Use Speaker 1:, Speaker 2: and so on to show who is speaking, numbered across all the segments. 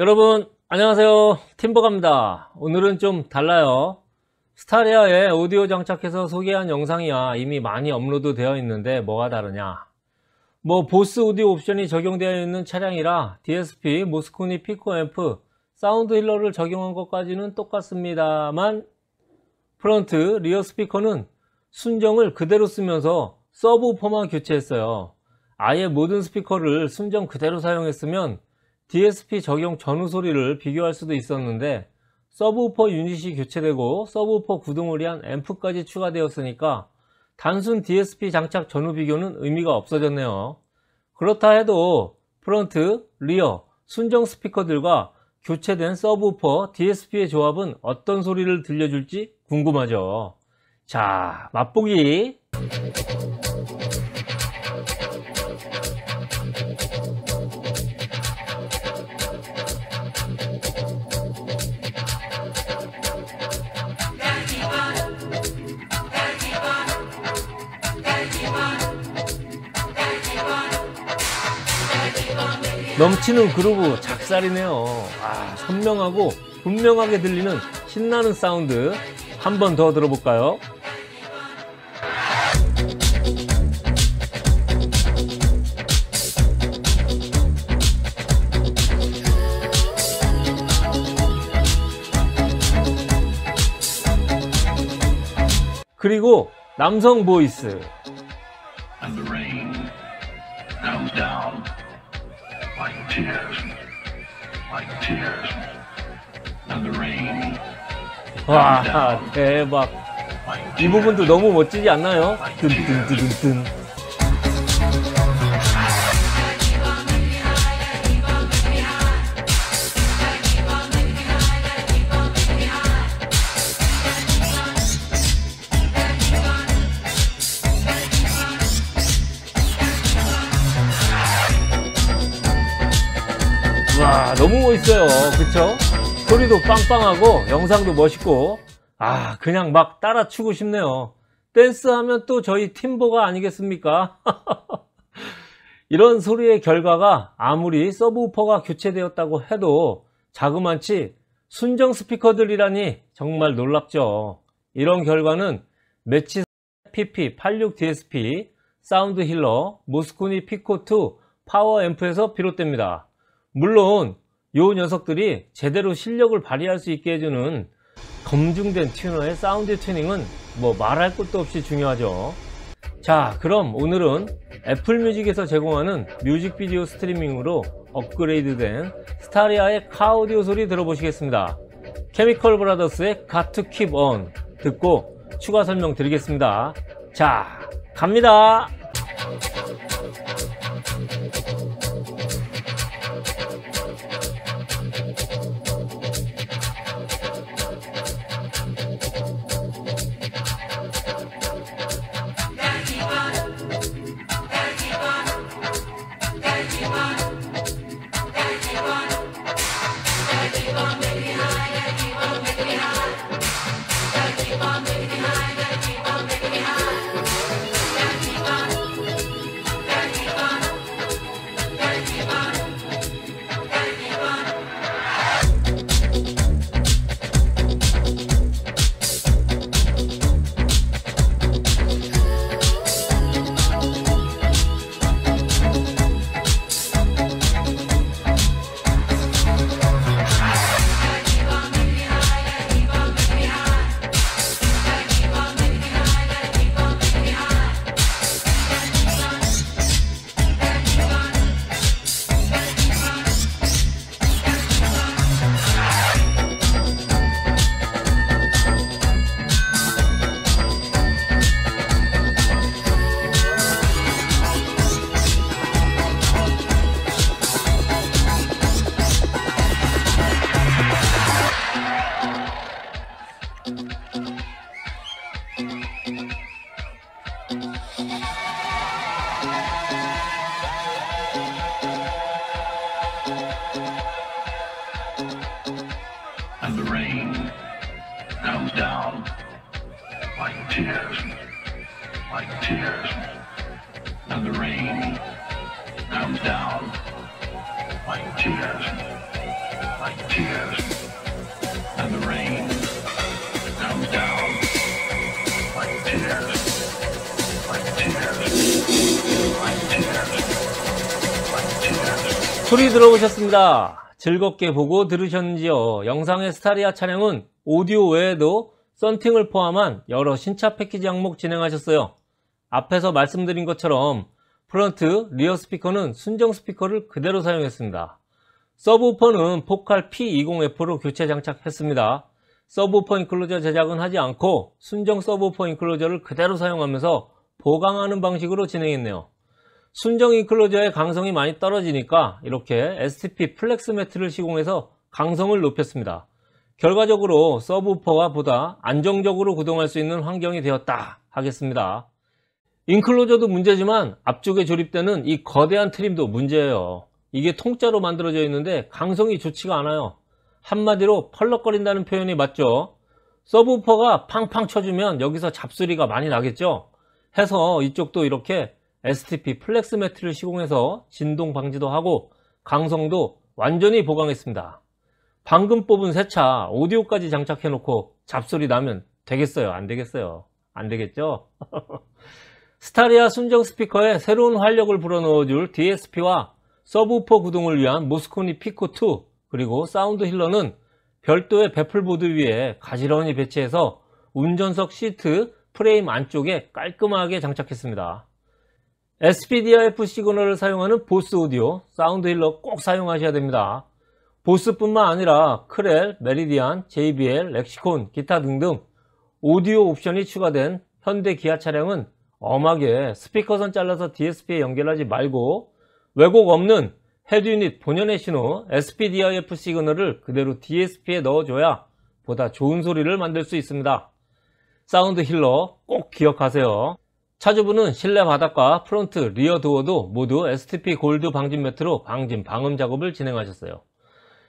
Speaker 1: 여러분 안녕하세요. 팀버갑니다. 오늘은 좀 달라요. 스타리아에 오디오 장착해서 소개한 영상이야. 이미 많이 업로드 되어 있는데 뭐가 다르냐? 뭐 보스 오디오 옵션이 적용되어 있는 차량이라 DSP, 모스코니 피코 앰프, 사운드 힐러를 적용한 것까지는 똑같습니다만 front, rear 스피커는 순정을 그대로 쓰면서 subwoofer만 교체했어요. 아예 모든 스피커를 순정 그대로 사용했으면 DSP 적용 전후 소리를 비교할 수도 있었는데 서브우퍼 유닛이 교체되고 서브우퍼 구동을 위한 앰프까지 추가되었으니까 단순 DSP 장착 전후 비교는 의미가 없어졌네요. 그렇다 해도 front, rear, 순정 스피커들과 교체된 subwoofer, DSP의 조합은 어떤 소리를 들려줄지 궁금하죠. 자, 맛보기! 넘치는 그루브 작살이네요. 아, 선명하고 분명하게 들리는 신나는 사운드 한 번 더 들어볼까요? 그리고 남성 보이스
Speaker 2: like tears, like tears, and the rain
Speaker 1: 와 대박 이. 부분도 너무 멋지지 않나요? 든든든든 와 너무 멋있어요. 그쵸? 소리도 빵빵하고 영상도 멋있고. 아 그냥 막 따라 추고 싶네요. 댄스 하면 또 저희 팀버가 아니겠습니까? 이런 소리의 결과가 아무리 subwoofer가 교체되었다고 해도 자그만치 순정 스피커들이라니 정말 놀랍죠. 이런 결과는 매치 PP86DSP 사운드 힐러 모스코니 피코2 파워 앰프에서 비롯됩니다 물론 요 녀석들이 제대로 실력을 발휘할 수 있게 해주는 검증된 튜너의 사운드 튜닝은 뭐 말할 것도 없이 중요하죠. 자 그럼 오늘은 애플뮤직에서 제공하는 뮤직비디오 스트리밍으로 업그레이드된 스타리아의 카오디오 소리 들어보시겠습니다. 케미컬 브라더스의 Got to Keep On 듣고 추가 설명 드리겠습니다. 자 갑니다 the rain. Comes down. Like tears, like tears.
Speaker 2: And the rain. Comes down. Like tears, like tears. And the rain. Comes down. Like tears, like tears, like tears.
Speaker 1: 소리 들어보셨습니다. 즐겁게 보고 들으셨는지요? 영상의 스타리아 차량은 오디오 외에도 썬팅을 포함한 여러 신차 패키지 항목 진행하셨어요. 앞에서 말씀드린 것처럼 front, rear 스피커는 순정 스피커를 그대로 사용했습니다. subwoofer는 포칼 P20F로 교체 장착했습니다. subwoofer enclosure 제작은 하지 않고 순정 subwoofer enclosure를 그대로 사용하면서 보강하는 방식으로 진행했네요. 순정 enclosure의 강성이 많이 떨어지니까 이렇게 STP 플렉스 매트를 시공해서 강성을 높였습니다. 결과적으로 subwoofer가 보다 안정적으로 구동할 수 있는 환경이 되었다 하겠습니다. enclosure도 문제지만 앞쪽에 조립되는 이 거대한 trim도 문제예요. 이게 통짜로 만들어져 있는데 강성이 좋지가 않아요. 한마디로 펄럭거린다는 표현이 맞죠. subwoofer가 팡팡 쳐주면 여기서 잡소리가 많이 나겠죠. 해서 이쪽도 이렇게 STP 플렉스 매트를 시공해서 진동 방지도 하고 강성도 완전히 보강했습니다. 방금 뽑은 새 차 오디오까지 장착해 놓고 잡소리 나면 되겠어요? 안 되겠어요? 안 되겠죠? 스타리아 순정 스피커에 새로운 활력을 불어넣어줄 DSP와 subwoofer 구동을 위한 모스코니 피코2 그리고 사운드 힐러는 별도의 baffle board 위에 가지런히 배치해서 운전석 시트 프레임 안쪽에 깔끔하게 장착했습니다. SPDIF 시그널을 사용하는 보스 오디오, 사운드 힐러 꼭 사용하셔야 됩니다. 보스뿐만 아니라 크렐, 메리디안, JBL, 렉시콘, 기타 등등 오디오 옵션이 추가된 현대 기아 차량은 엄하게 스피커선 잘라서 DSP에 연결하지 말고 왜곡 없는 head unit 본연의 신호 SPDIF 시그널을 그대로 DSP에 넣어줘야 보다 좋은 소리를 만들 수 있습니다. 사운드 힐러 꼭 기억하세요. 차주분은 실내 바닥과 front, rear 도어도 모두 STP 골드 방진 매트로 방진 방음 작업을 진행하셨어요.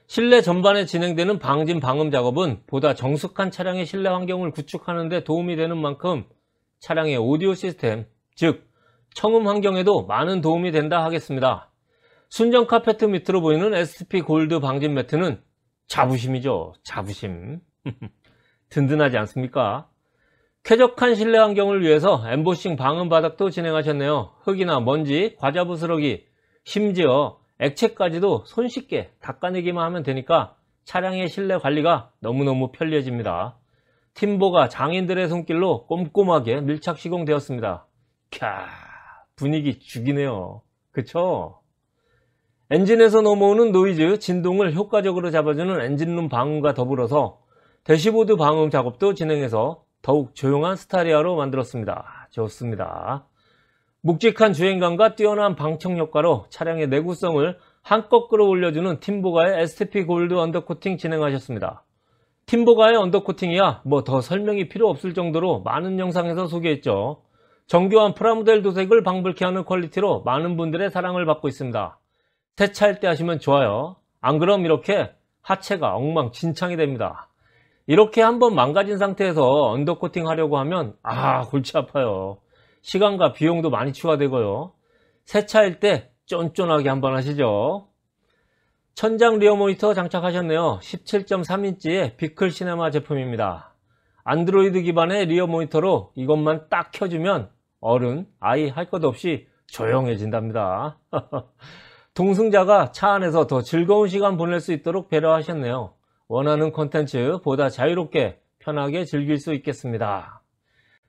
Speaker 1: 실내 전반에 진행되는 방진 방음 작업은 보다 정숙한 차량의 실내 환경을 구축하는 데 도움이 되는 만큼 차량의 오디오 시스템, 즉 청음 환경에도 많은 도움이 된다 하겠습니다. 순정 카페트 밑으로 보이는 STP 골드 방진 매트는 자부심이죠. 자부심. 든든하지 않습니까? 쾌적한 실내 환경을 위해서 엠보싱 방음 바닥도 진행하셨네요. 흙이나 먼지, 과자 부스러기, 심지어 액체까지도 손쉽게 닦아내기만 하면 되니까 차량의 실내 관리가 너무너무 편리해집니다. 팀보가 장인들의 손길로 꼼꼼하게 밀착 시공되었습니다. 캬, 분위기 죽이네요. 그쵸? 엔진에서 넘어오는 노이즈, 진동을 효과적으로 잡아주는 엔진룸 방음과 더불어서 대시보드 방음 작업도 진행해서 더욱 조용한 스타리아로 만들었습니다. 좋습니다. 묵직한 주행감과 뛰어난 방청 효과로 차량의 내구성을 한껏 끌어올려주는 팀보가의 STP 골드 undercoating 진행하셨습니다. 팀보가의 undercoating이야 뭐 더 설명이 필요 없을 정도로 많은 영상에서 소개했죠. 정교한 프라모델 도색을 방불케 하는 quality로 많은 분들의 사랑을 받고 있습니다. 새 차일 때 하시면 좋아요. 안 그럼 이렇게 하체가 엉망진창이 됩니다. 이렇게 한번 망가진 상태에서 undercoating 하려고 하면 아 골치 아파요. 시간과 비용도 많이 추가되고요. 새 차일 때 쫀쫀하게 한번 하시죠. 천장 rear 모니터 장착하셨네요. 17.3인치의 비클 시네마 제품입니다. 안드로이드 기반의 rear 모니터로 이것만 딱 켜주면 어른, 아이 할 것 없이 조용해진답니다. 동승자가 차 안에서 더 즐거운 시간 보낼 수 있도록 배려하셨네요. 원하는 콘텐츠 보다 자유롭게 편하게 즐길 수 있겠습니다.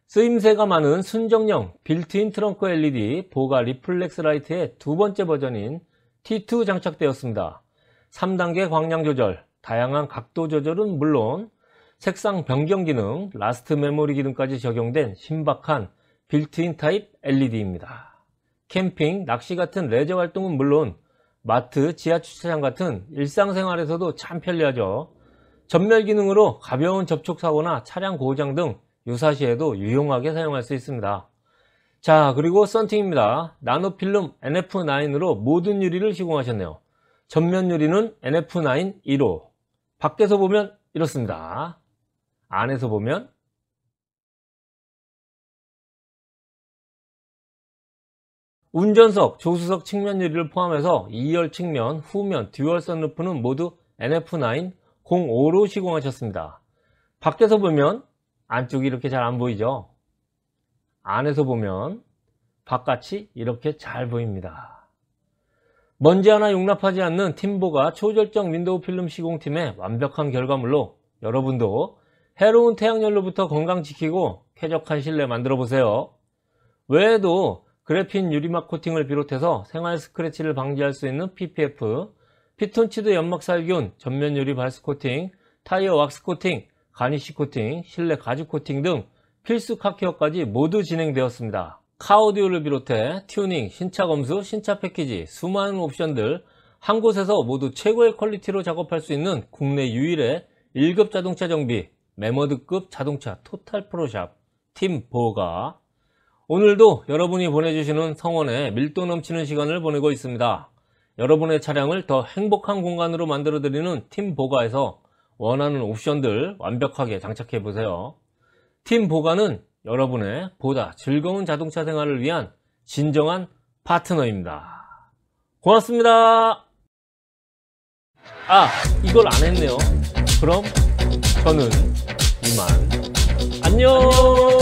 Speaker 1: 쓰임새가 많은 순정형 빌트인 트렁크 LED 보가 리플렉스 라이트의 두 번째 버전인 T2 장착되었습니다. 3단계 광량 조절, 다양한 각도 조절은 물론 색상 변경 기능, last memory 기능까지 적용된 신박한 built-in type LED입니다. 캠핑, 낚시 같은 레저 활동은 물론 마트, 지하 주차장 같은 일상생활에서도 참 편리하죠. 점멸 기능으로 가벼운 접촉 사고나 차량 고장 등 유사시에도 유용하게 사용할 수 있습니다. 자, 그리고 썬팅입니다. 나노필름 NF9으로 모든 유리를 시공하셨네요. 전면 유리는 NF9 1호. 밖에서 보면 이렇습니다. 안에서 보면 운전석, 조수석 측면 유리를 포함해서 2열 측면, 후면, 듀얼 선루프는 모두 NF9 05로 시공하셨습니다. 밖에서 보면 안쪽이 이렇게 잘 안 보이죠? 안에서 보면 바깥이 이렇게 잘 보입니다. 먼지 하나 용납하지 않는 팀보가 초절정 window film 시공팀의 완벽한 결과물로 여러분도 해로운 태양열로부터 건강 지키고 쾌적한 실내 만들어 보세요. 외에도 그래핀 유리막 코팅을 비롯해서 생활 scratch를 방지할 수 있는 PPF, 피톤치드 연막 살균, 전면 유리 발수 코팅, 타이어 왁스 코팅, garnish 코팅, 실내 가죽 코팅 등 필수 카케어까지 모두 진행되었습니다. car audio를 비롯해 튜닝, 신차 검수, 신차 패키지, 수많은 옵션들 한 곳에서 모두 최고의 quality로 작업할 수 있는 국내 유일의 1급 자동차 정비, 매머드급 자동차 total pro shop, 팀 보가 오늘도 여러분이 보내주시는 성원에 밀도 넘치는 시간을 보내고 있습니다. 여러분의 차량을 더 행복한 공간으로 만들어드리는 팀 보가에서 원하는 옵션들 완벽하게 장착해 보세요. 팀 보가는 여러분의 보다 즐거운 자동차 생활을 위한 진정한 파트너입니다. 고맙습니다. 아, 이걸 안 했네요. 그럼 저는 이만 안녕.